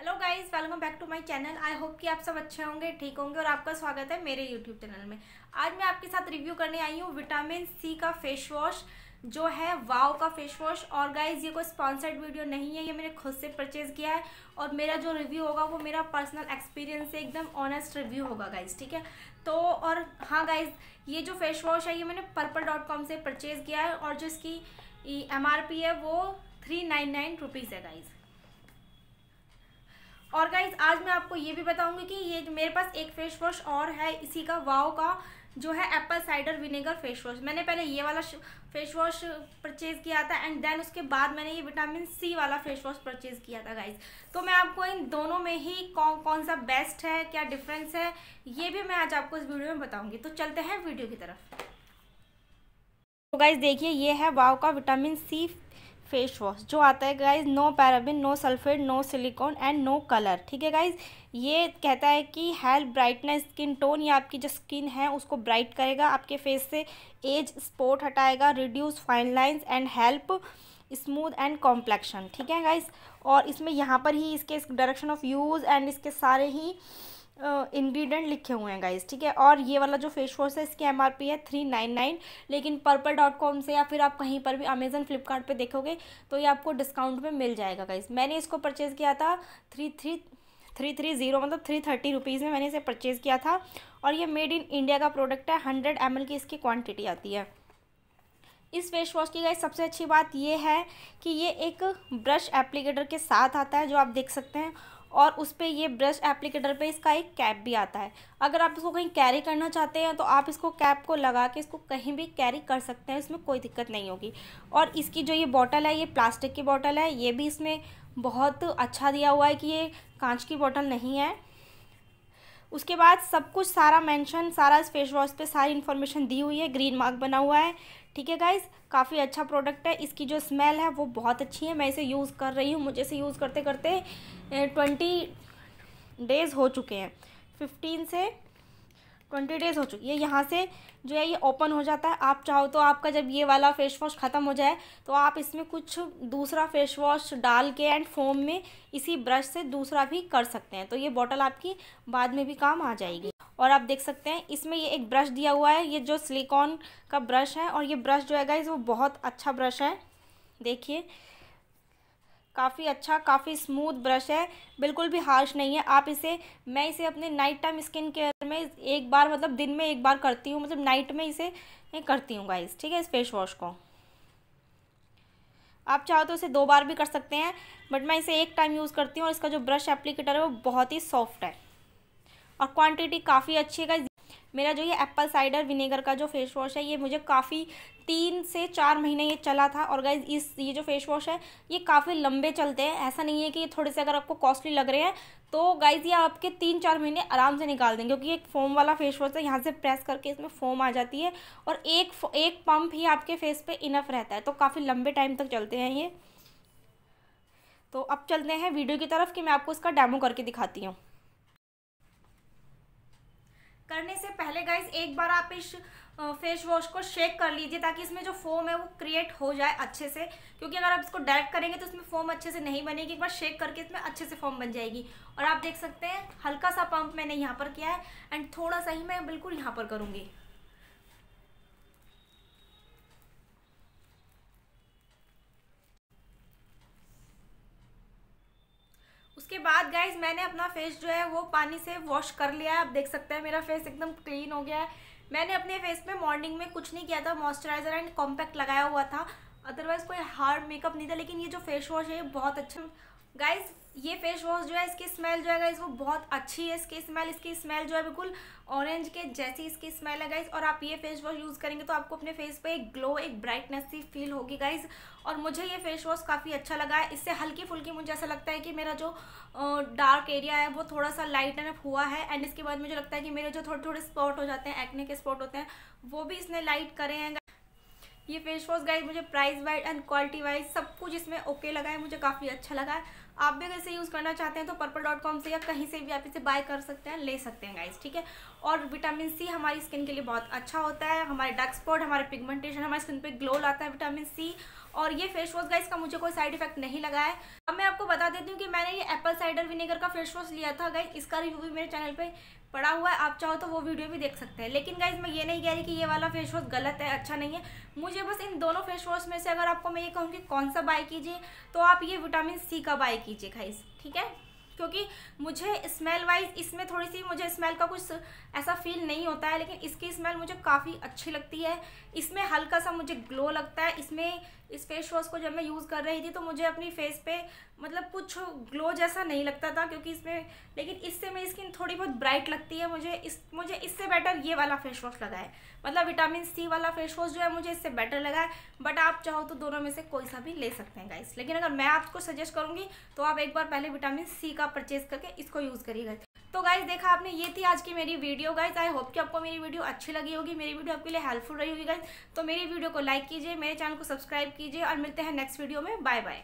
Hello guys welcome back to my channel I hope कि आप सब अच्छे होंगे, ठीक होंगे और आपका स्वागत है मेरे यूट्यूब चैनल में। आज मैं आपके साथ रिव्यू करने आई हूँ विटामिन सी का फेस वॉश जो है वाव का फेस वॉश और गाइज़ ये कोई स्पॉन्सर्ड वीडियो नहीं है, ये मैंने खुद से परचेज़ किया है। और मेरा जो रिव्यू होगा, वो मेरा पर्सनल एक्सपीरियंस से एकदम ऑनेस्ट रिव्यू होगा गाइज़ ठीक है? तो और हाँ गाइज़ ये जो फेस वॉश है, ये मैंने पर्पल डॉट कॉम से परचेज़ किया है। और जो इसकी एम है, वो थ्री नाइन नाइन रुपीज़ है गाइज़ और गाइज़ आज मैं आपको ये भी बताऊँगी कि ये मेरे पास एक फेस वॉश और है, इसी का वाओ का जो है apple cider vinegar face wash मैंने पहले ये वाला फेस वॉश परचेज़ किया था एंड देन उसके बाद मैंने ये विटामिन सी वाला फेस वॉश परचेज़ किया था गाइज़ तो मैं आपको इन दोनों में ही कौन कौन सा बेस्ट है, क्या डिफरेंस है, ये भी मैं आज आपको इस वीडियो में बताऊँगी। तो चलते हैं वीडियो की तरफ़। तो गाइज़ देखिए, ये है वाव का विटामिन सी फेस वॉश जो आता है guys no paraben no sulphate no silicone and no colour ठीक है गाइज़ ये कहता है कि हेल्प ब्राइटनेस स्किन टोन या आपकी जो स्किन है, उसको ब्राइट करेगा, आपके फेस से age spot हटाएगा reduce fine lines and help smooth and complexion ठीक है गाइज़ और इसमें यहाँ पर ही इसके डायरेक्शन ऑफ़ यूज़ एंड इसके सारे ही इंग्रेडिएंट लिखे हुए हैं गाइज़ ठीक है? और ये वाला जो फेस वॉश है, इसकी एमआरपी है थ्री नाइन नाइन लेकिन पर्पल डॉट कॉम से या फिर आप कहीं पर भी अमेजन फ्लिपकार्ट पे देखोगे तो ये आपको डिस्काउंट में मिल जाएगा गाइज़ मैंने इसको परचेज़ किया था three three three three zero मतलब थ्री थर्टी रुपीज़ में मैंने इसे परचेज़ किया था, और ये मेड इन इंडिया का प्रोडक्ट है हंड्रेड एम की इसकी क्वान्टिटी आती है. इस फेस वॉश की गाइज़ सबसे अच्छी बात ये है कि ये एक ब्रश एप्लीकेटर के साथ आता है, जो आप देख सकते हैं और उस पर ये ब्रश एप्लीकेटर पे इसका एक कैप भी आता है। अगर आप इसको कहीं कैरी करना चाहते हैं तो आप इसको कैप को लगा के इसको कहीं भी कैरी कर सकते हैं, इसमें कोई दिक्कत नहीं होगी। और इसकी जो ये बॉटल है, ये प्लास्टिक की बॉटल है, ये भी इसमें बहुत अच्छा दिया हुआ है कि ये कांच की बॉटल नहीं है। उसके बाद सब कुछ सारा मेंशन सारा इस फेस वॉश पे सारी इन्फॉर्मेशन दी हुई है ग्रीन मार्क बना हुआ है। ठीक है गाइज़ काफ़ी अच्छा प्रोडक्ट है। इसकी जो स्मेल है, वो बहुत अच्छी है। मैं इसे यूज़ कर रही हूँ। मुझे इसे यूज़ करते करते ट्वेंटी डेज़ हो चुके हैं। फिफ्टीन से ट्वेंटी डेज़ हो चुकी है, यहाँ से जो है ये ओपन हो जाता है। आप चाहो तो आपका जब ये वाला फेस वॉश ख़त्म हो जाए तो आप इसमें कुछ दूसरा फेस वॉश डाल के एंड फोम में इसी ब्रश से दूसरा भी कर सकते हैं। तो ये बॉटल आपकी बाद में भी काम आ जाएगी। और आप देख सकते हैं, इसमें ये एक ब्रश दिया हुआ है, ये जो सिलिकॉन का ब्रश है, और ये ब्रश जो है गाइज़ वो बहुत अच्छा ब्रश है। देखिए काफ़ी अच्छा काफ़ी स्मूथ ब्रश है। बिल्कुल भी हार्श नहीं है। आप इसे, मैं इसे अपने नाइट टाइम स्किन केयर में एक बार मतलब दिन में एक बार करती हूँ। मतलब नाइट में इसे करती हूँ गाइस ठीक है? इस फेस वॉश को। आप चाहो तो इसे दो बार भी कर सकते हैं बट मैं इसे एक टाइम यूज़ करती हूँ और इसका जो ब्रश एप्लीकेटर है, वो बहुत ही सॉफ्ट है। और क्वांटिटी काफ़ी अच्छी है मेरा जो ये एप्पल साइडर विनेगर का जो फेस वॉश है, ये मुझे काफ़ी तीन से चार महीने ये चला था। और गाइज़ इस, ये जो फेस वॉश है, ये काफ़ी लंबे चलते हैं। ऐसा नहीं है कि ये थोड़े से अगर आपको कॉस्टली लग रहे हैं तो गाइज़ ये आपके तीन चार महीने आराम से निकाल देंगे। क्योंकि एक फोम वाला फेस वॉश है, यहाँ से प्रेस करके इसमें फोम आ जाती है और एक एक पम्प ही आपके फेस पर इनफ रहता है। तो काफ़ी लंबे टाइम तक चलते हैं ये। तो अब चलते हैं वीडियो की तरफ़, कि मैं आपको इसका डेमो करके दिखाती हूँ। करने से पहले गाइज़ एक बार आप इस फेस वॉश को शेक कर लीजिए ताकि इसमें जो फोम है वो क्रिएट हो जाए अच्छे से। क्योंकि अगर आप इसको डायरेक्ट करेंगे तो इसमें फोम अच्छे से नहीं बनेगी। एक बार शेक करके इसमें अच्छे से फोम बन जाएगी। और आप देख सकते हैं, हल्का सा पंप मैंने यहाँ पर किया है। एंड थोड़ा सा ही मैं बिल्कुल यहाँ पर करूँगी। बाद गाइज़ मैंने अपना फेस जो है वो पानी से वॉश कर लिया है। आप देख सकते हैं, मेरा फेस एकदम क्लीन हो गया है। मैंने अपने फेस पे मॉर्निंग में कुछ नहीं किया था मॉइस्चराइज़र एंड कॉम्पैक्ट लगाया हुआ था। अदरवाइज़ कोई हार्ड मेकअप नहीं था, लेकिन ये जो फेस वॉश है, ये बहुत अच्छा गाइज़ ये फेस वॉश जो है, इसकी स्मेल जो है गाइज़ वो बहुत अच्छी है इसकी स्मेल इसकी स्मेल जो है, बिल्कुल ऑरेंज के जैसी इसकी स्मेल है गाइज़ और आप ये फेस वॉश यूज़ करेंगे तो आपको अपने फेस पे एक ग्लो एक ब्राइटनेस सी फील होगी गाइज़ और मुझे ये फेस वॉश काफ़ी अच्छा लगा है। इससे हल्की फुल्की मुझे ऐसा लगता है कि मेरा जो डार्क एरिया है, वो थोड़ा सा लाइट एंड हुआ है एंड इसके बाद मुझे लगता है कि मेरे जो थोड़े थोड़े स्पॉट हो जाते हैं एक्ने के स्पॉट होते हैं, वो भी इसने लाइट करे हैं ये फेस वॉश गाइज़ मुझे price wise and quality wise सब कुछ इसमें ओके लगा है, मुझे काफ़ी अच्छा लगा है। आप भी अगर इसे यूज़ करना चाहते हैं तो पर्पल डॉट कॉम से या कहीं से भी आप इसे बाय कर सकते हैं, ले सकते हैं गाइज़ ठीक है? और विटामिन सी हमारी स्किन के लिए बहुत अच्छा होता है, हमारे डार्क स्पॉट हमारे पिगमेंटेशन हमारी स्किन पे ग्लो लाता है विटामिन सी और ये फेस वॉश गाइस का मुझे कोई साइड इफ़ेक्ट नहीं लगा है। अब मैं आपको बता देती हूँ कि मैंने ये एप्पल साइडर विनेगर का फेस वॉश लिया था गाइस इसका रिव्यू भी मेरे चैनल पर पड़ा हुआ है, आप चाहो तो वो वीडियो भी देख सकते हैं। लेकिन गाइज़ मैं ये नहीं कह रही कि ये वाला फेस वॉश गलत है अच्छा नहीं है। मुझे बस इन दोनों फेस वॉश में से अगर आपको मैं ये कहूँ कि कौन सा बाय कीजिए तो आप ये विटामिन सी का बाय कीजिए। गाइज़ ठीक है? क्योंकि मुझे स्मेल वाइज इसमें थोड़ी सी मुझे स्मेल का कुछ ऐसा फील नहीं होता है, लेकिन इसकी स्मेल मुझे काफ़ी अच्छी लगती है। इसमें हल्का सा मुझे ग्लो लगता है। इसमें इस फेस वॉश को जब मैं यूज़ कर रही थी तो मुझे अपनी फेस पे मतलब कुछ ग्लो जैसा नहीं लगता था, क्योंकि इसमें, लेकिन इससे मेरी स्किन थोड़ी बहुत ब्राइट लगती है। मुझे इस, मुझे इससे बेटर ये वाला फेस वॉश लगा है। मतलब विटामिन सी वाला फेस वॉश जो है, मुझे इससे बेटर लगा है। बट आप चाहो तो दोनों में से कोई सा भी ले सकते हैं गाइस लेकिन अगर मैं आपको सजेस्ट करूँगी तो आप एक बार पहले विटामिन सी का परचेज करके इसको यूज़ करिएगा तो गाइज़ देखा आपने, ये थी आज की मेरी वीडियो गाइज़ आई होप कि आपको मेरी वीडियो अच्छी लगी होगी, मेरी वीडियो आपके लिए हेल्पफुल रही होगी गाइज़ तो मेरी वीडियो को लाइक कीजिए, मेरे चैनल को सब्सक्राइब कीजिए और मिलते हैं नेक्स्ट वीडियो में. Bye bye